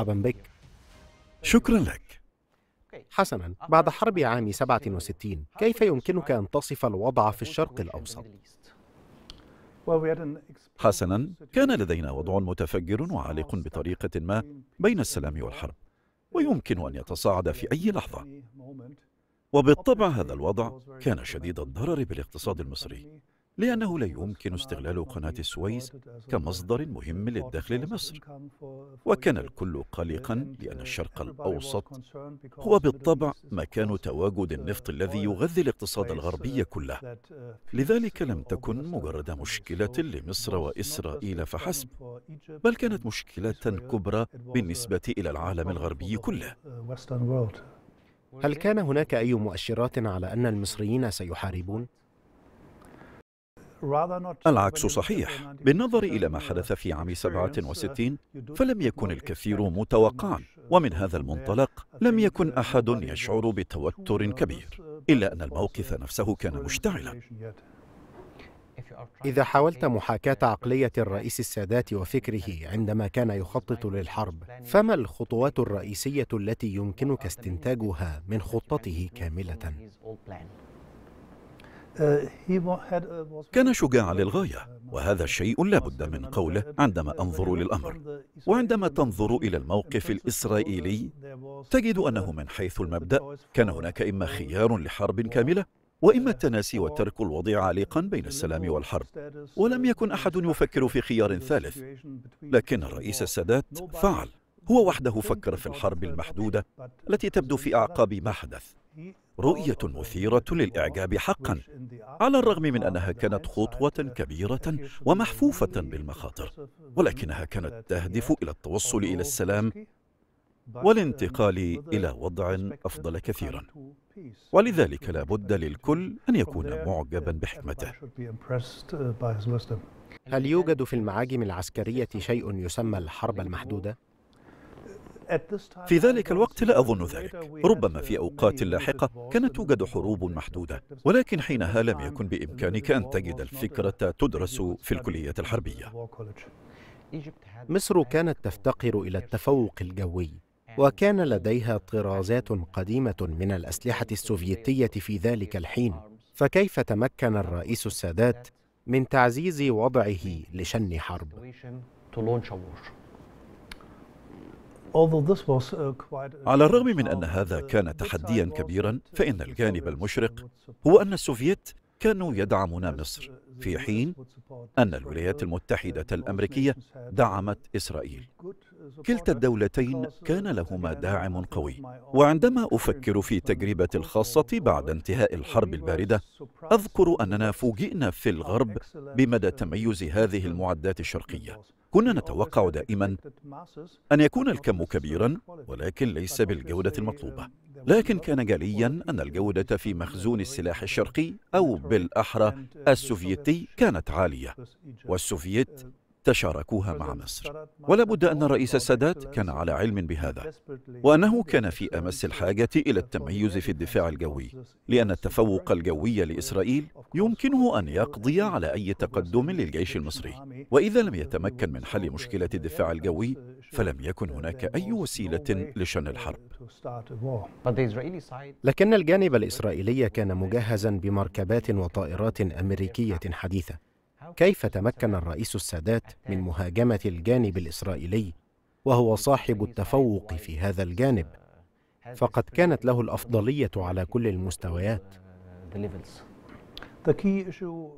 مرحبا بك. شكرا لك. حسنا. بعد حرب عام 67 كيف يمكنك أن تصف الوضع في الشرق الأوسط؟ حسنا. كان لدينا وضع متفجر وعالق بطريقة ما بين السلام والحرب ويمكن أن يتصاعد في أي لحظة. وبالطبع هذا الوضع كان شديد الضرر بالاقتصاد المصري. لأنه لا يمكن استغلال قناة السويس كمصدر مهم للدخل لمصر. وكان الكل قلقا لأن الشرق الأوسط هو بالطبع مكان تواجد النفط الذي يغذي الاقتصاد الغربي كله. لذلك لم تكن مجرد مشكلة لمصر وإسرائيل فحسب بل كانت مشكلة كبرى بالنسبة إلى العالم الغربي كله. هل كان هناك أي مؤشرات على أن المصريين سيحاربون؟ العكس صحيح بالنظر إلى ما حدث في عام 67 فلم يكن الكثير متوقعا ومن هذا المنطلق لم يكن أحد يشعر بتوتر كبير إلا أن الموقف نفسه كان مشتعلا إذا حاولت محاكاة عقلية الرئيس السادات وفكره عندما كان يخطط للحرب فما الخطوات الرئيسية التي يمكنك استنتاجها من خطته كاملة؟ كان شجاعا للغاية وهذا شيء لا بد من قوله عندما أنظر للأمر. وعندما تنظر إلى الموقف الإسرائيلي تجد أنه من حيث المبدأ كان هناك إما خيار لحرب كاملة وإما التناسي وترك الوضع عالقا بين السلام والحرب. ولم يكن أحد يفكر في خيار ثالث. لكن الرئيس السادات فعل. هو وحده فكر في الحرب المحدودة التي تبدو في أعقاب ما حدث. رؤية مثيرة للإعجاب حقا على الرغم من أنها كانت خطوة كبيرة ومحفوفة بالمخاطر ولكنها كانت تهدف إلى التوصل إلى السلام والانتقال إلى وضع أفضل كثيرا ولذلك لا بد للكل أن يكون معجبا بحكمته هل يوجد في المعاجم العسكرية شيء يسمى الحرب المحدودة؟ في ذلك الوقت لا أظن ذلك. ربما في أوقات لاحقة كانت توجد حروب محدودة ولكن حينها لم يكن بإمكانك أن تجد الفكرة تدرس في الكلية الحربية. مصر كانت تفتقر إلى التفوق الجوي وكان لديها طرازات قديمة من الأسلحة السوفيتية في ذلك الحين. فكيف تمكن الرئيس السادات من تعزيز وضعه لشن حرب؟ على الرغم من أن هذا كان تحديا كبيرا فإن الجانب المشرق هو أن السوفييت كانوا يدعمون مصر. في حين أن الولايات المتحدة الأمريكية دعمت إسرائيل. كلتا الدولتين كان لهما داعم قوي. وعندما أفكر في تجربتي الخاصة بعد انتهاء الحرب الباردة أذكر أننا فوجئنا في الغرب بمدى تميز هذه المعدات الشرقية. كنا نتوقع دائما أن يكون الكم كبيرا ولكن ليس بالجودة المطلوبة. لكن كان جليا أن الجودة في مخزون السلاح الشرقي أو بالأحرى السوفيتي كانت عالية. والسوفييت تشاركوها مع مصر. ولا بد أن الرئيس السادات كان على علم بهذا وأنه كان في أمس الحاجة إلى التميز في الدفاع الجوي لأن التفوق الجوي لإسرائيل يمكنه أن يقضي على أي تقدم للجيش المصري. وإذا لم يتمكن من حل مشكلة الدفاع الجوي فلم يكن هناك أي وسيلة لشن الحرب. لكن الجانب الإسرائيلي كان مجهزا بمركبات وطائرات أمريكية حديثة. كيف تمكن الرئيس السادات من مهاجمة الجانب الإسرائيلي وهو صاحب التفوق في هذا الجانب؟ فقد كانت له الأفضلية على كل المستويات.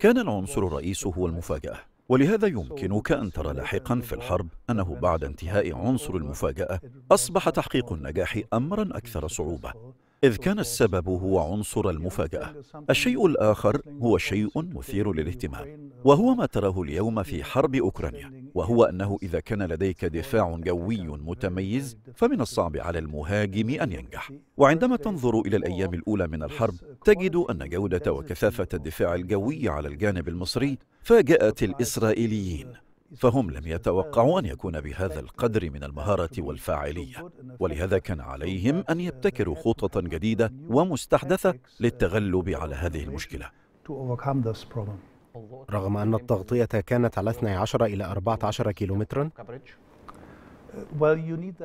كان العنصر الرئيس هو المفاجأة ولهذا يمكنك أن ترى لاحقا في الحرب أنه بعد انتهاء عنصر المفاجأة أصبح تحقيق النجاح أمرا أكثر صعوبة. إذ كان السبب هو عنصر المفاجأة. الشيء الآخر هو شيء مثير للاهتمام وهو ما تراه اليوم في حرب أوكرانيا وهو أنه إذا كان لديك دفاع جوي متميز فمن الصعب على المهاجم أن ينجح. وعندما تنظر إلى الأيام الأولى من الحرب تجد أن جودة وكثافة الدفاع الجوي على الجانب المصري فاجأت الإسرائيليين. فهم لم يتوقعوا أن يكون بهذا القدر من المهارة والفاعلية. ولهذا كان عليهم أن يبتكروا خططا جديدة ومستحدثة للتغلب على هذه المشكلة. رغم أن التغطية كانت على 12 إلى 14 كيلومترا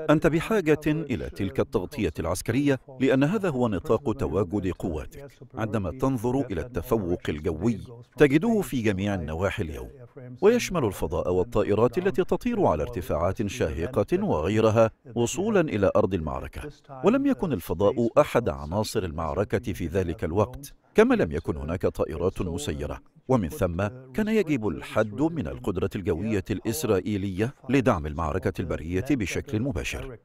أنت بحاجة إلى تلك التغطية العسكرية لأن هذا هو نطاق تواجد قواتك. عندما تنظر إلى التفوق الجوي تجده في جميع النواحي اليوم ويشمل الفضاء والطائرات التي تطير على ارتفاعات شاهقة وغيرها وصولا إلى أرض المعركة. ولم يكن الفضاء أحد عناصر المعركة في ذلك الوقت كما لم يكن هناك طائرات مسيرة. ومن ثم كان يجب الحد من القدرة الجوية الإسرائيلية لدعم المعركة البرية بشكل مباشر.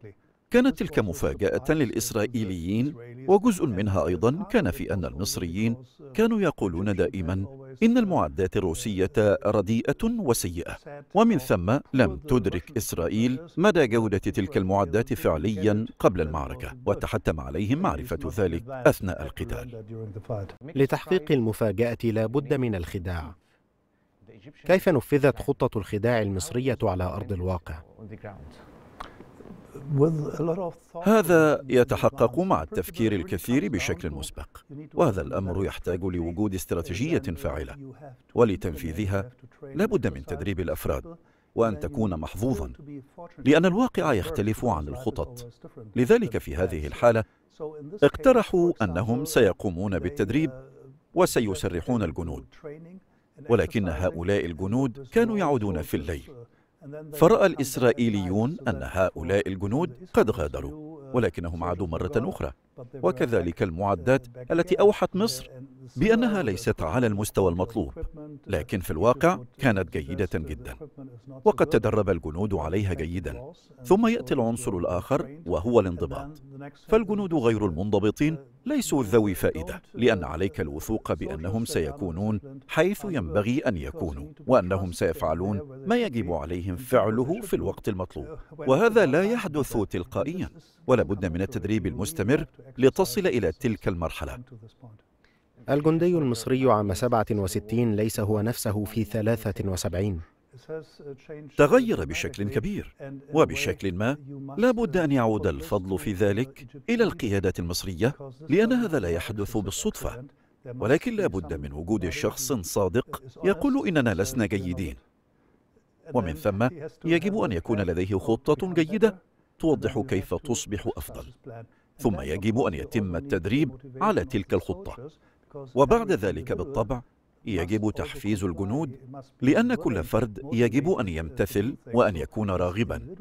كانت تلك مفاجأة للإسرائيليين وجزء منها أيضا كان في أن المصريين كانوا يقولون دائما إن المعدات الروسية رديئة وسيئة. ومن ثم لم تدرك إسرائيل مدى جودة تلك المعدات فعليا قبل المعركة وتحتم عليهم معرفة ذلك أثناء القتال. لتحقيق المفاجأة لا بد من الخداع. كيف نفذت خطة الخداع المصرية على أرض الواقع؟ هذا يتحقق مع التفكير الكثير بشكل مسبق وهذا الأمر يحتاج لوجود استراتيجية فاعلة ولتنفيذها لا بد من تدريب الأفراد وأن تكون محظوظا لأن الواقع يختلف عن الخطط. لذلك في هذه الحالة اقترحوا أنهم سيقومون بالتدريب وسيسرحون الجنود ولكن هؤلاء الجنود كانوا يعودون في الليل. فرأى الإسرائيليون أن هؤلاء الجنود قد غادروا ولكنهم عادوا مرة أخرى. وكذلك المعدات التي أوحت مصر بأنها ليست على المستوى المطلوب لكن في الواقع كانت جيدة جدا وقد تدرب الجنود عليها جيدا. ثم يأتي العنصر الآخر وهو الانضباط. فالجنود غير المنضبطين ليسوا ذوي فائدة لأن عليك الوثوق بأنهم سيكونون حيث ينبغي أن يكونوا وأنهم سيفعلون ما يجب عليهم فعله في الوقت المطلوب. وهذا لا يحدث تلقائيا ولا بد من التدريب المستمر لتصل إلى تلك المرحلة. الجندي المصري عام 67 ليس هو نفسه في 73 تغير بشكل كبير وبشكل ما لا بد أن يعود الفضل في ذلك إلى القيادة المصرية لأن هذا لا يحدث بالصدفة. ولكن لا بد من وجود شخص صادق يقول إننا لسنا جيدين. ومن ثم يجب أن يكون لديه خطة جيدة توضح كيف تصبح أفضل. ثم يجب أن يتم التدريب على تلك الخطة. وبعد ذلك بالطبع يجب تحفيز الجنود لأن كل فرد يجب أن يمتثل وأن يكون راغبا.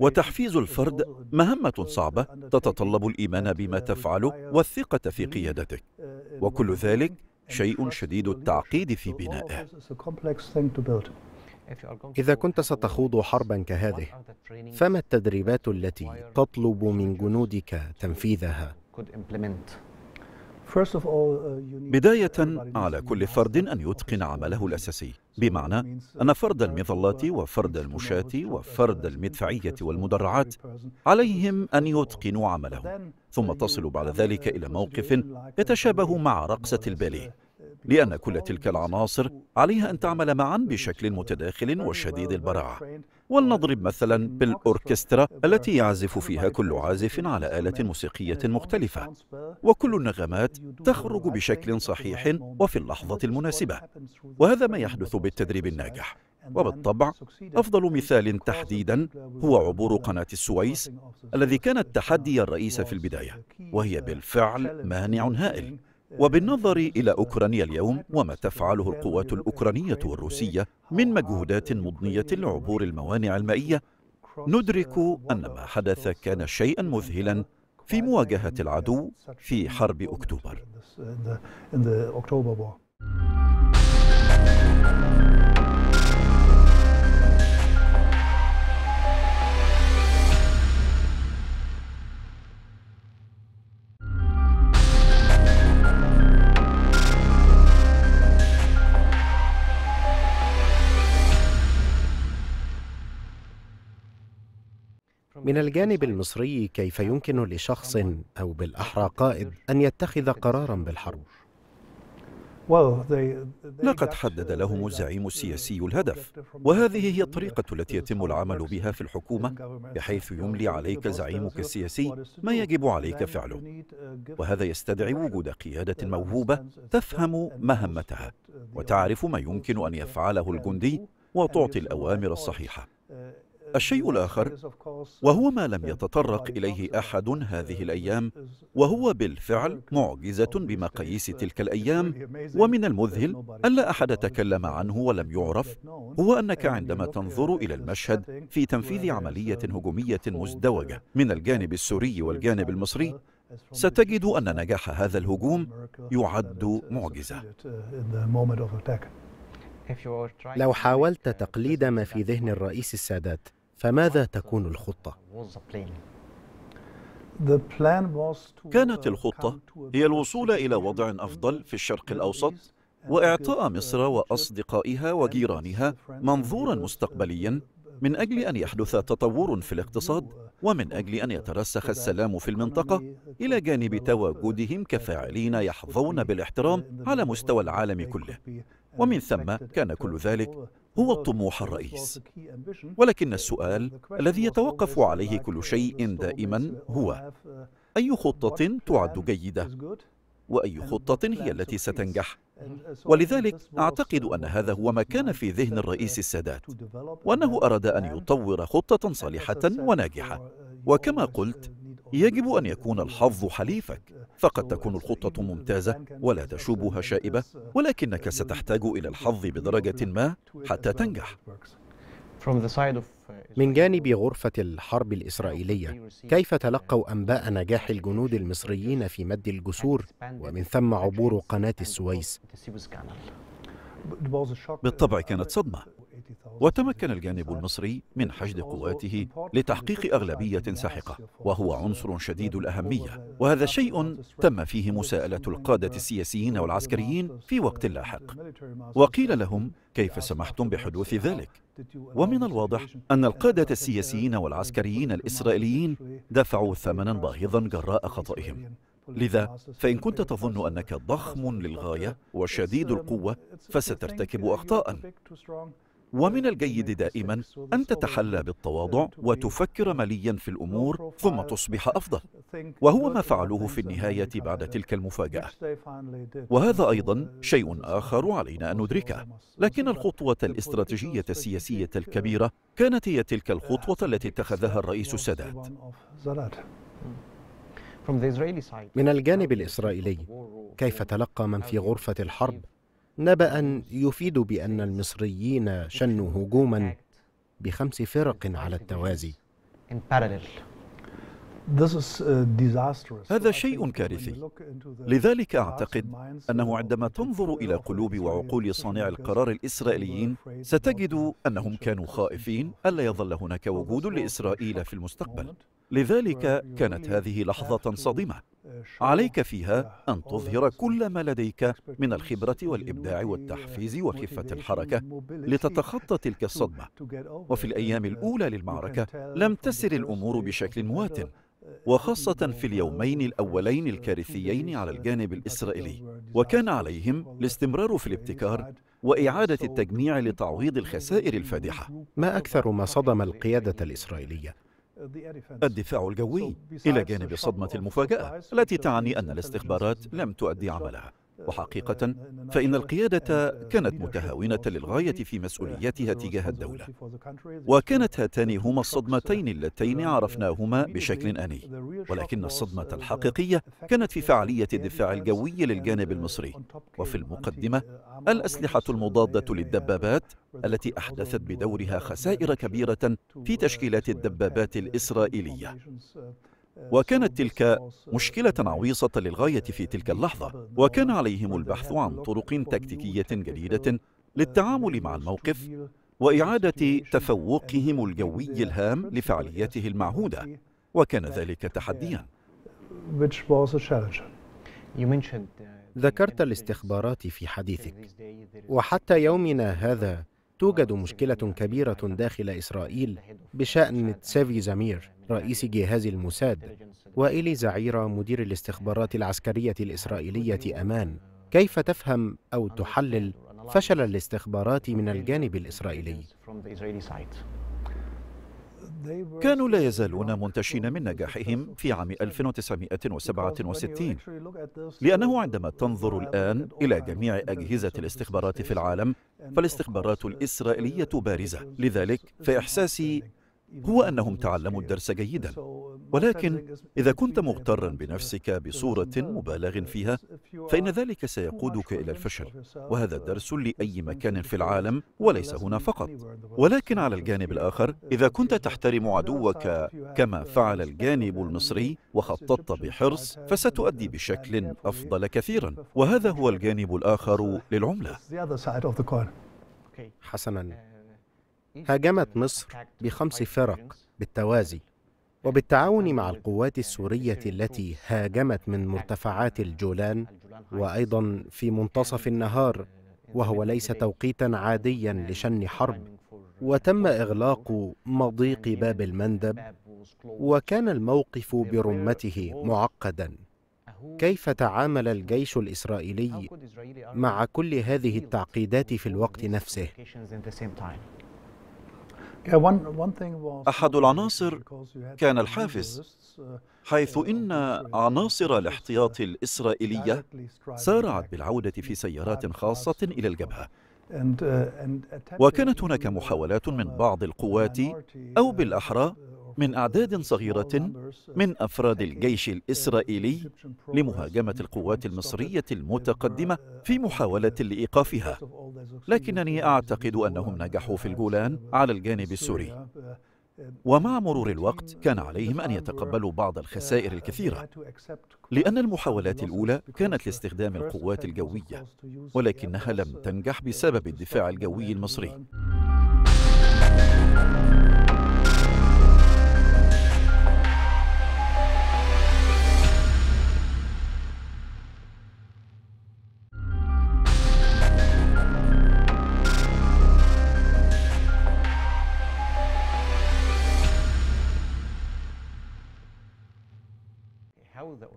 وتحفيز الفرد مهمة صعبة تتطلب الإيمان بما تفعله والثقة في قيادتك. وكل ذلك شيء شديد التعقيد في بنائه. إذا كنت ستخوض حربا كهذه فما التدريبات التي تطلب من جنودك تنفيذها؟ بداية على كل فرد أن يتقن عمله الأساسي. بمعنى أن فرد المظلات وفرد المشاة وفرد المدفعية والمدرعات عليهم أن يتقنوا عملهم. ثم تصل بعد ذلك إلى موقف يتشابه مع رقصة الباليه. لأن كل تلك العناصر عليها أن تعمل معا بشكل متداخل وشديد البراعة. ولنضرب مثلا بالأوركسترا التي يعزف فيها كل عازف على آلة موسيقية مختلفة. وكل النغمات تخرج بشكل صحيح وفي اللحظة المناسبة. وهذا ما يحدث بالتدريب الناجح. وبالطبع أفضل مثال تحديدا هو عبور قناة السويس الذي كان التحدي الرئيس في البداية وهي بالفعل مانع هائل. وبالنظر إلى أوكرانيا اليوم وما تفعله القوات الأوكرانية والروسية من مجهودات مضنية لعبور الموانع المائية ندرك أن ما حدث كان شيئا مذهلا في مواجهة العدو في حرب أكتوبر. من الجانب المصري كيف يمكن لشخص أو بالاحرى قائد أن يتخذ قرارا بالحرب لقد حدد لهم الزعيم السياسي الهدف وهذه هي الطريقة التي يتم العمل بها في الحكومة بحيث يملي عليك زعيمك السياسي ما يجب عليك فعله. وهذا يستدعي وجود قيادة موهوبة تفهم مهمتها وتعرف ما يمكن أن يفعله الجندي وتعطي الأوامر الصحيحة. الشيء الآخر وهو ما لم يتطرق إليه أحد هذه الأيام وهو بالفعل معجزة بمقاييس تلك الأيام ومن المذهل ألا أحد تكلم عنه ولم يعرف هو أنك عندما تنظر إلى المشهد في تنفيذ عملية هجومية مزدوجة من الجانب السوري والجانب المصري ستجد أن نجاح هذا الهجوم يعد معجزة. لو حاولت تقليد ما في ذهن الرئيس السادات فماذا تكون الخطة؟ كانت الخطة هي الوصول إلى وضع أفضل في الشرق الأوسط وإعطاء مصر وأصدقائها وجيرانها منظورا مستقبليا من أجل أن يحدث تطور في الاقتصاد ومن أجل أن يترسخ السلام في المنطقة إلى جانب تواجدهم كفاعلين يحظون بالاحترام على مستوى العالم كله ومن ثم كان كل ذلك هو الطموح الرئيس. ولكن السؤال الذي يتوقف عليه كل شيء دائما هو أي خطة تعد جيدة؟ وأي خطة هي التي ستنجح؟ ولذلك أعتقد أن هذا هو ما كان في ذهن الرئيس السادات وأنه أراد أن يطور خطة صالحة وناجحة. وكما قلت يجب أن يكون الحظ حليفك. فقد تكون الخطة ممتازة ولا تشوبها شائبة ولكنك ستحتاج إلى الحظ بدرجة ما حتى تنجح. من جانب غرفة الحرب الإسرائيلية كيف تلقوا أنباء نجاح الجنود المصريين في مد الجسور ومن ثم عبور قناة السويس؟ بالطبع كانت صدمة. وتمكن الجانب المصري من حشد قواته لتحقيق أغلبية ساحقة وهو عنصر شديد الأهمية. وهذا شيء تم فيه مساءلة القادة السياسيين والعسكريين في وقت لاحق. وقيل لهم كيف سمحتم بحدوث ذلك؟ ومن الواضح أن القادة السياسيين والعسكريين الإسرائيليين دفعوا ثمنا باهظا جراء خطئهم. لذا فإن كنت تظن أنك ضخم للغاية وشديد القوة فسترتكب أخطاء. ومن الجيد دائما أن تتحلى بالتواضع وتفكر مليا في الأمور ثم تصبح أفضل وهو ما فعلوه في النهاية بعد تلك المفاجأة. وهذا أيضا شيء آخر علينا أن ندركه. لكن الخطوة الاستراتيجية السياسية الكبيرة كانت هي تلك الخطوة التي اتخذها الرئيس السادات. من الجانب الإسرائيلي كيف تلقى من في غرفة الحرب نبأ يفيد بأن المصريين شنوا هجوما بخمس فرق على التوازي. هذا شيء كارثي. لذلك أعتقد أنه عندما تنظر إلى قلوب وعقول صانع القرار الإسرائيليين ستجد أنهم كانوا خائفين ألا يظل هناك وجود لإسرائيل في المستقبل. لذلك كانت هذه لحظة صادمة. عليك فيها أن تظهر كل ما لديك من الخبرة والإبداع والتحفيز وخفة الحركة لتتخطى تلك الصدمة. وفي الأيام الأولى للمعركة لم تسر الأمور بشكل مواتن وخاصة في اليومين الأولين الكارثيين على الجانب الإسرائيلي. وكان عليهم الاستمرار في الابتكار وإعادة التجميع لتعويض الخسائر الفادحة. ما أكثر ما صدم القيادة الإسرائيلية؟ الدفاع الجوي إلى جانب صدمة المفاجأة التي تعني أن الاستخبارات لم تؤدي عملها. وحقيقة فإن القيادة كانت متهاونة للغاية في مسؤولياتها تجاه الدولة وكانت هاتان هما الصدمتين اللتين عرفناهما بشكل أني ولكن الصدمة الحقيقية كانت في فعالية الدفاع الجوي للجانب المصري وفي المقدمة الأسلحة المضادة للدبابات التي أحدثت بدورها خسائر كبيرة في تشكيلات الدبابات الإسرائيلية. وكانت تلك مشكلة عويصة للغاية في تلك اللحظة وكان عليهم البحث عن طرق تكتيكية جديدة للتعامل مع الموقف وإعادة تفوقهم الجوي الهام لفعالياته المعهودة وكان ذلك تحديا. ذكرت الاستخبارات في حديثك وحتى يومنا هذا توجد مشكلة كبيرة داخل إسرائيل بشأن تسافي زمير. رئيس جهاز الموساد وإلي زعيرة مدير الاستخبارات العسكرية الإسرائيلية أمان كيف تفهم أو تحلل فشل الاستخبارات من الجانب الإسرائيلي؟ كانوا لا يزالون منتشين من نجاحهم في عام 1967 لأنه عندما تنظر الآن إلى جميع أجهزة الاستخبارات في العالم فالاستخبارات الإسرائيلية بارزة لذلك فإحساسي هو أنهم تعلموا الدرس جيدا. ولكن إذا كنت مغترا بنفسك بصورة مبالغ فيها فإن ذلك سيقودك إلى الفشل. وهذا درس لأي مكان في العالم وليس هنا فقط. ولكن على الجانب الآخر إذا كنت تحترم عدوك كما فعل الجانب المصري وخططت بحرص فستؤدي بشكل أفضل كثيرا. وهذا هو الجانب الآخر للعملة. حسنا. هاجمت مصر بخمس فرق بالتوازي وبالتعاون مع القوات السورية التي هاجمت من مرتفعات الجولان وأيضا في منتصف النهار وهو ليس توقيتا عاديا لشن حرب وتم إغلاق مضيق باب المندب وكان الموقف برمته معقدا كيف تعامل الجيش الإسرائيلي مع كل هذه التعقيدات في الوقت نفسه؟ أحد العناصر كان الحافز حيث إن عناصر الاحتياط الإسرائيلية سارعت بالعودة في سيارات خاصة إلى الجبهة. وكانت هناك محاولات من بعض القوات أو بالأحرى من أعداد صغيرة من أفراد الجيش الإسرائيلي لمهاجمة القوات المصرية المتقدمة في محاولة لإيقافها. لكنني أعتقد أنهم نجحوا في الجولان على الجانب السوري. ومع مرور الوقت كان عليهم أن يتقبلوا بعض الخسائر الكثيرة لأن المحاولات الأولى كانت لاستخدام القوات الجوية ولكنها لم تنجح بسبب الدفاع الجوي المصري.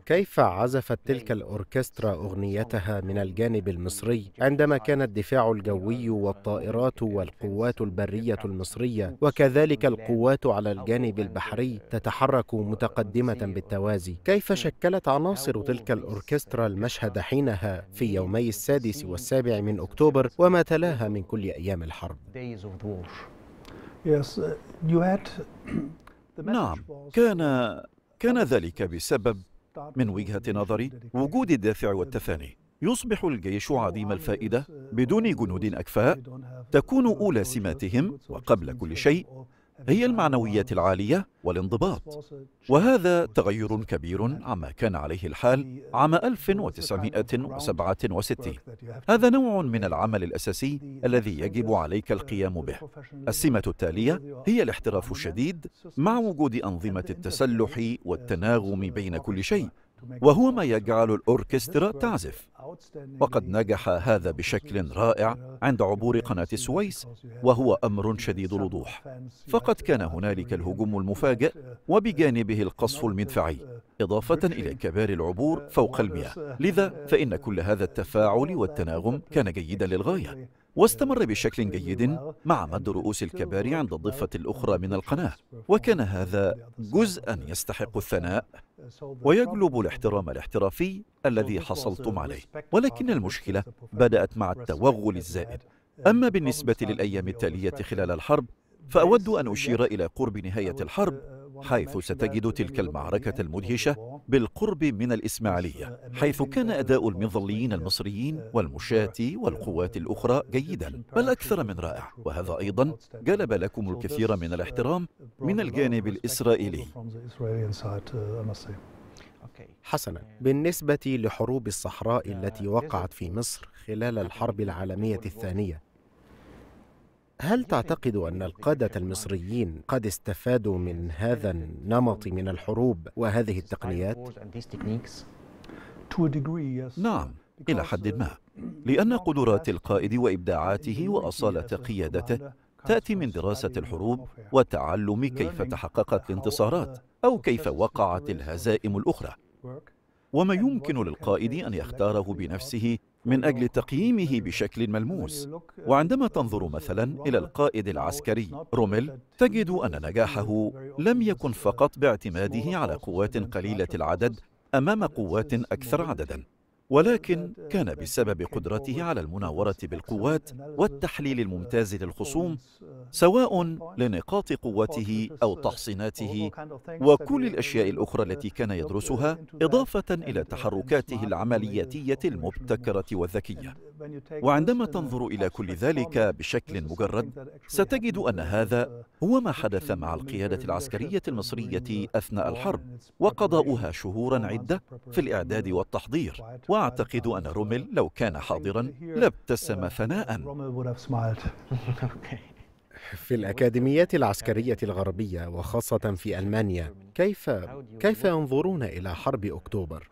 كيف عزفت تلك الأوركسترا أغنيتها من الجانب المصري؟ عندما كان الدفاع الجوي والطائرات والقوات البرية المصرية وكذلك القوات على الجانب البحري تتحرك متقدمة بالتوازي. كيف شكلت عناصر تلك الأوركسترا المشهد حينها في يومي السادس والسابع من أكتوبر وما تلاها من كل أيام الحرب؟ نعم كان كان ذلك بسبب من وجهة نظري وجود الدافع والتفاني يصبح الجيش عديم الفائدة بدون جنود أكفاء تكون أولى سماتهم وقبل كل شيء هي المعنويات العالية والانضباط. وهذا تغير كبير عما كان عليه الحال عام 1967 هذا نوع من العمل الأساسي الذي يجب عليك القيام به. السمة التالية هي الاحتراف الشديد مع وجود أنظمة التسلح والتناغم بين كل شيء. وهو ما يجعل الأوركسترا تعزف. وقد نجح هذا بشكل رائع عند عبور قناة السويس وهو أمر شديد الوضوح. فقد كان هنالك الهجوم المفاجئ وبجانبه القصف المدفعي إضافة إلى كبار العبور فوق المياه. لذا فإن كل هذا التفاعل والتناغم كان جيدا للغاية. واستمر بشكل جيد مع مد رؤوس الكباري عند الضفة الأخرى من القناة. وكان هذا جزءا يستحق الثناء ويجلب الاحترام الاحترافي الذي حصلتم عليه. ولكن المشكلة بدأت مع التوغل الزائد. أما بالنسبة للأيام التالية خلال الحرب فأود أن أشير إلى قرب نهاية الحرب حيث ستجد تلك المعركة المدهشة بالقرب من الإسماعيلية حيث كان أداء المظليين المصريين والمشاة والقوات الأخرى جيدا بل أكثر من رائع وهذا أيضا جلب لكم الكثير من الاحترام من الجانب الإسرائيلي حسنا بالنسبة لحروب الصحراء التي وقعت في مصر خلال الحرب العالمية الثانية هل تعتقد أن القادة المصريين قد استفادوا من هذا النمط من الحروب وهذه التقنيات؟ نعم إلى حد ما لأن قدرات القائد وإبداعاته وأصالة قيادته تأتي من دراسة الحروب وتعلم كيف تحققت الانتصارات أو كيف وقعت الهزائم الأخرى وما يمكن للقائد أن يختاره بنفسه من أجل تقييمه بشكل ملموس. وعندما تنظر مثلا إلى القائد العسكري روميل تجد أن نجاحه لم يكن فقط باعتماده على قوات قليلة العدد أمام قوات أكثر عددا. ولكن كان بسبب قدرته على المناورة بالقوات والتحليل الممتاز للخصوم سواء لنقاط قوته أو تحصيناته وكل الأشياء الأخرى التي كان يدرسها إضافة إلى تحركاته العملياتية المبتكرة والذكية. وعندما تنظر إلى كل ذلك بشكل مجرد ستجد أن هذا هو ما حدث مع القيادة العسكرية المصرية أثناء الحرب وقضاؤها شهورا عدة في الإعداد والتحضير. وأعتقد أن رومل لو كان حاضرا لابتسم ثناء في الأكاديميات العسكرية الغربية وخاصة في ألمانيا كيف كيف ينظرون إلى حرب أكتوبر؟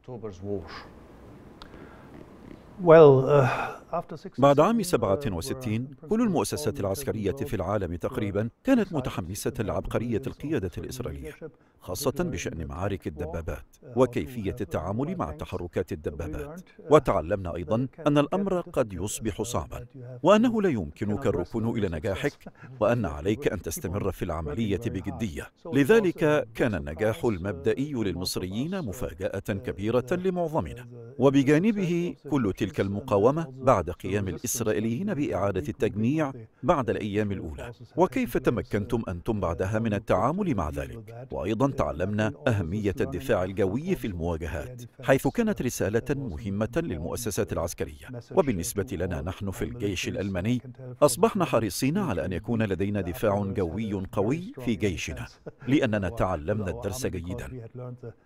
بعد عام 67 كل المؤسسات العسكرية في العالم تقريبا كانت متحمسة لعبقرية القيادة الإسرائيلية خاصة بشأن معارك الدبابات وكيفية التعامل مع تحركات الدبابات. وتعلمنا أيضا أن الأمر قد يصبح صعبا وأنه لا يمكنك الركون إلى نجاحك وأن عليك أن تستمر في العملية بجدية. لذلك كان النجاح المبدئي للمصريين مفاجأة كبيرة لمعظمنا. وبجانبه كل تلك المقاومة بعد قيام الإسرائيليين بإعادة التجميع بعد الأيام الأولى. وكيف تمكنتم أنتم بعدها من التعامل مع ذلك؟ وأيضا تعلمنا أهمية الدفاع الجوي في المواجهات حيث كانت رسالة مهمة للمؤسسات العسكرية. وبالنسبة لنا نحن في الجيش الألماني أصبحنا حريصين على أن يكون لدينا دفاع جوي قوي في جيشنا لأننا تعلمنا الدرس جيدا.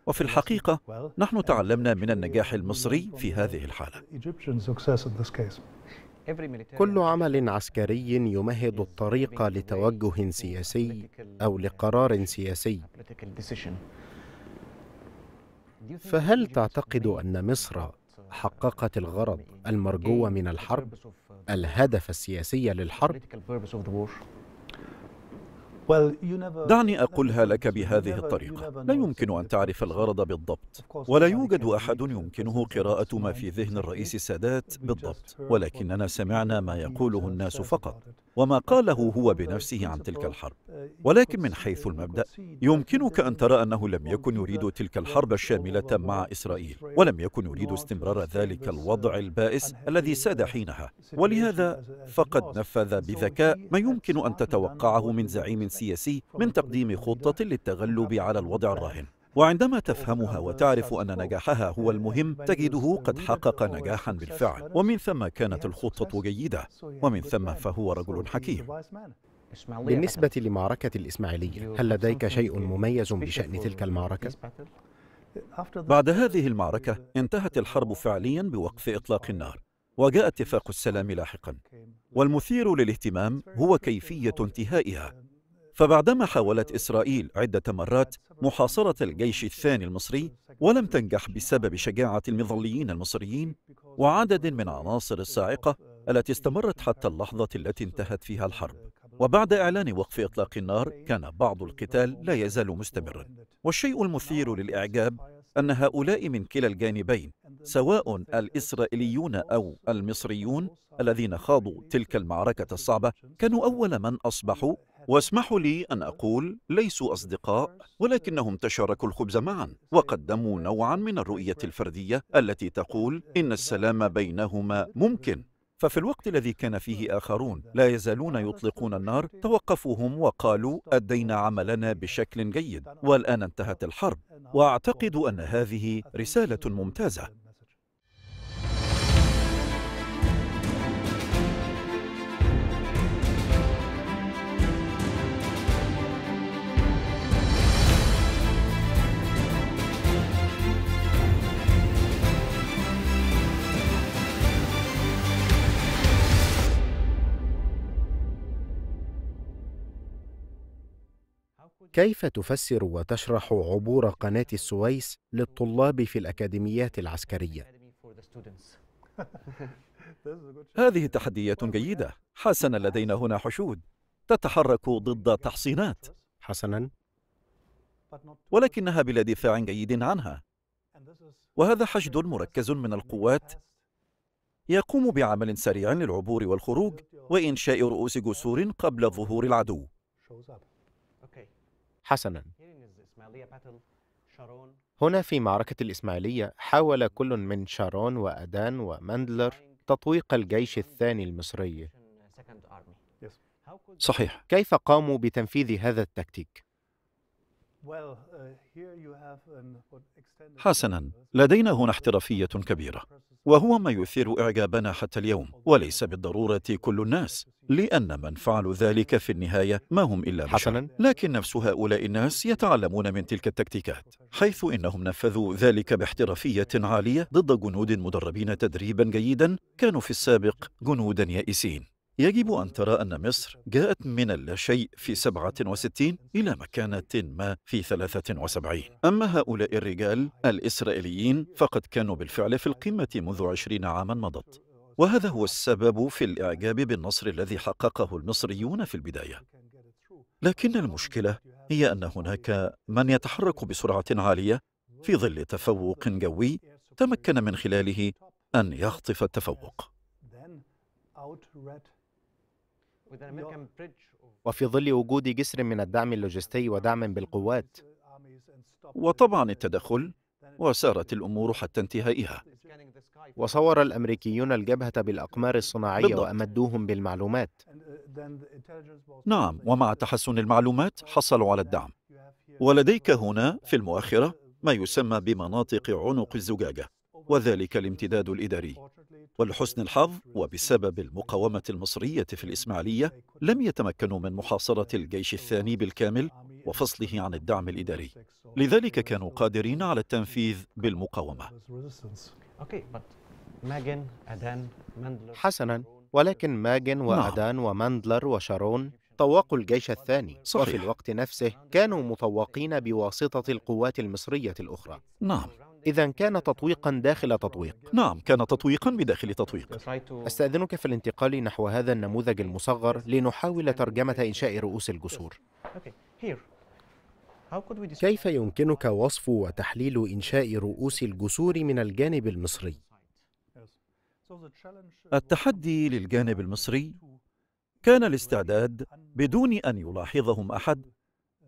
وفي الحقيقة نحن تعلمنا من النجاح المصري في هذه الحالة. كل عمل عسكري يمهد الطريق لتوجه سياسي أو لقرار سياسي. فهل تعتقد أن مصر حققت الغرض المرجو من الحرب الهدف السياسي للحرب؟ دعني أقولها لك بهذه الطريقة. لا يمكن أن تعرف الغرض بالضبط. ولا يوجد أحد يمكنه قراءة ما في ذهن الرئيس السادات بالضبط. ولكننا سمعنا ما يقوله الناس فقط. وما قاله هو بنفسه عن تلك الحرب. ولكن من حيث المبدأ يمكنك أن ترى أنه لم يكن يريد تلك الحرب الشاملة مع إسرائيل ولم يكن يريد استمرار ذلك الوضع البائس الذي ساد حينها. ولهذا فقد نفذ بذكاء ما يمكن أن تتوقعه من زعيم سياسي من تقديم خطة للتغلب على الوضع الراهن. وعندما تفهمها وتعرف أن نجاحها هو المهم تجده قد حقق نجاحا بالفعل. ومن ثم كانت الخطة جيدة ومن ثم فهو رجل حكيم. بالنسبة لمعركة الإسماعيلية هل لديك شيء مميز بشأن تلك المعركة؟ بعد هذه المعركة انتهت الحرب فعليا بوقف إطلاق النار وجاء اتفاق السلام لاحقا. والمثير للاهتمام هو كيفية انتهائها. فبعدما حاولت إسرائيل عدة مرات محاصرة الجيش الثاني المصري ولم تنجح بسبب شجاعة المظليين المصريين وعدد من عناصر الصاعقة التي استمرت حتى اللحظة التي انتهت فيها الحرب. وبعد إعلان وقف إطلاق النار كان بعض القتال لا يزال مستمرا. والشيء المثير للإعجاب أن هؤلاء من كلا الجانبين سواء الإسرائيليون أو المصريون الذين خاضوا تلك المعركة الصعبة كانوا أول من أصبحوا واسمحوا لي أن أقول ليسوا أصدقاء ولكنهم تشاركوا الخبز معا وقدموا نوعا من الرؤية الفردية التي تقول إن السلام بينهما ممكن. ففي الوقت الذي كان فيه آخرون لا يزالون يطلقون النار توقفوا هم وقالوا أدينا عملنا بشكل جيد والآن انتهت الحرب. وأعتقد أن هذه رسالة ممتازة. كيف تفسر وتشرح عبور قناة السويس للطلاب في الأكاديميات العسكرية؟ هذه تحديات جيدة. حسنا لدينا هنا حشود. تتحرك ضد تحصينات. حسنا. ولكنها بلا دفاع جيد عنها. وهذا حشد مركز من القوات. يقوم بعمل سريع للعبور والخروج وإنشاء رؤوس جسور قبل ظهور العدو. حسنا. هنا في معركة الإسماعيلية حاول كل من شارون وأدان وماندلر تطويق الجيش الثاني المصري. صحيح. كيف قاموا بتنفيذ هذا التكتيك؟ حسنا لدينا هنا احترافية كبيرة وهو ما يثير إعجابنا حتى اليوم وليس بالضرورة كل الناس لأن من فعلوا ذلك في النهاية ما هم إلا بشر. حسنا. لكن نفس هؤلاء الناس يتعلمون من تلك التكتيكات حيث إنهم نفذوا ذلك باحترافية عالية ضد جنود مدربين تدريبا جيدا كانوا في السابق جنودا يائسين. يجب أن ترى أن مصر جاءت من اللاشيء في 67 إلى مكانة ما في 73 أما هؤلاء الرجال الإسرائيليين فقد كانوا بالفعل في القمة منذ 20 عاما مضت. وهذا هو السبب في الإعجاب بالنصر الذي حققه المصريون في البداية. لكن المشكلة هي أن هناك من يتحرك بسرعة عالية في ظل تفوق جوي تمكن من خلاله أن يخطف التفوق. وفي ظل وجود جسر من الدعم اللوجستي ودعم بالقوات. وطبعا التدخل وسارت الأمور حتى انتهائها. وصور الأمريكيون الجبهة بالأقمار الصناعية بالضبط. وأمدوهم بالمعلومات. نعم ومع تحسن المعلومات حصلوا على الدعم. ولديك هنا في المؤخرة ما يسمى بمناطق عنق الزجاجة. وذلك الامتداد الإداري. ولحسن الحظ وبسبب المقاومة المصرية في الإسماعيلية لم يتمكنوا من محاصرة الجيش الثاني بالكامل وفصله عن الدعم الإداري. لذلك كانوا قادرين على التنفيذ بالمقاومة. حسنا ولكن ماجن وأدان وماندلر وشارون طوقوا الجيش الثاني. صحيح. وفي الوقت نفسه كانوا مطوقين بواسطة القوات المصرية الأخرى. نعم. إذا كان تطويقا داخل تطويق. نعم كان تطويقا بداخل تطويق. أستأذنك في الانتقال نحو هذا النموذج المصغر لنحاول ترجمة إنشاء رؤوس الجسور. كيف يمكنك وصف وتحليل إنشاء رؤوس الجسور من الجانب المصري؟ التحدي للجانب المصري كان الاستعداد بدون أن يلاحظهم أحد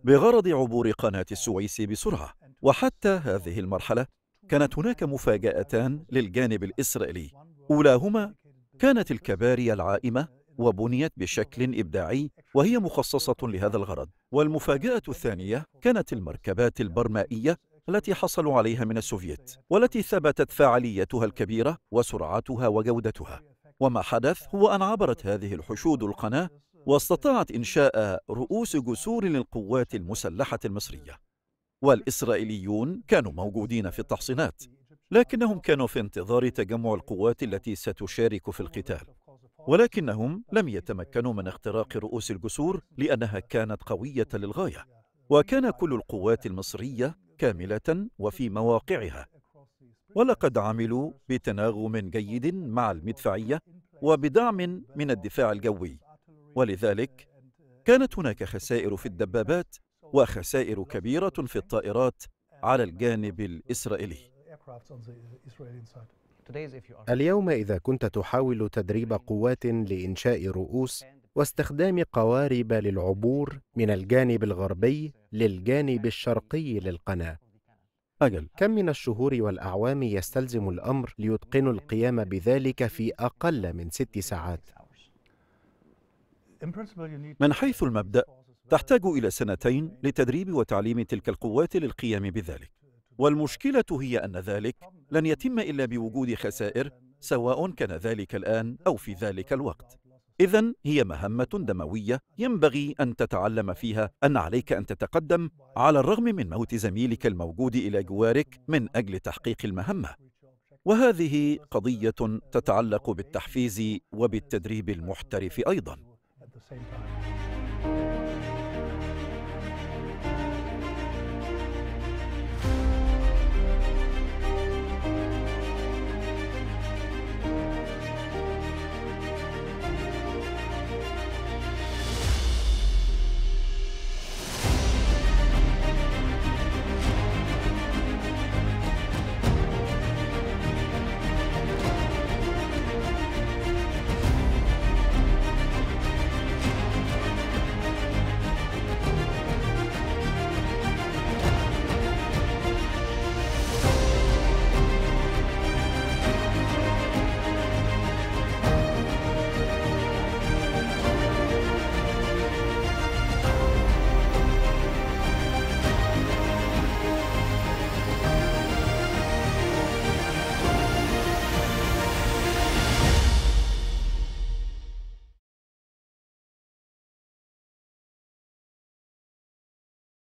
بغرض عبور قناة السويس بسرعة وحتى هذه المرحلة. كانت هناك مفاجأتان للجانب الإسرائيلي. أولاهما كانت الكباري العائمة وبنيت بشكل إبداعي وهي مخصصة لهذا الغرض. والمفاجأة الثانية كانت المركبات البرمائية التي حصلوا عليها من السوفييت والتي ثبتت فاعليتها الكبيرة وسرعتها وجودتها. وما حدث هو أن عبرت هذه الحشود القناة واستطاعت إنشاء رؤوس جسور للقوات المسلحة المصرية. والإسرائيليون كانوا موجودين في التحصينات لكنهم كانوا في انتظار تجمع القوات التي ستشارك في القتال ولكنهم لم يتمكنوا من اختراق رؤوس الجسور لأنها كانت قوية للغاية وكان كل القوات المصرية كاملة وفي مواقعها. ولقد عملوا بتناغم جيد مع المدفعية وبدعم من الدفاع الجوي ولذلك كانت هناك خسائر في الدبابات وخسائر كبيرة في الطائرات على الجانب الإسرائيلي. اليوم إذا كنت تحاول تدريب قوات لإنشاء رؤوس واستخدام قوارب للعبور من الجانب الغربي للجانب الشرقي للقناة. أجل. كم من الشهور والأعوام يستلزم الأمر ليتقنوا القيام بذلك في أقل من ست ساعات؟ من حيث المبدأ تحتاج إلى سنتين لتدريب وتعليم تلك القوات للقيام بذلك. والمشكلة هي أن ذلك لن يتم إلا بوجود خسائر سواء كان ذلك الآن أو في ذلك الوقت. إذا هي مهمة دموية ينبغي أن تتعلم فيها أن عليك أن تتقدم على الرغم من موت زميلك الموجود إلى جوارك من أجل تحقيق المهمة. وهذه قضية تتعلق بالتحفيز وبالتدريب المحترف أيضاً.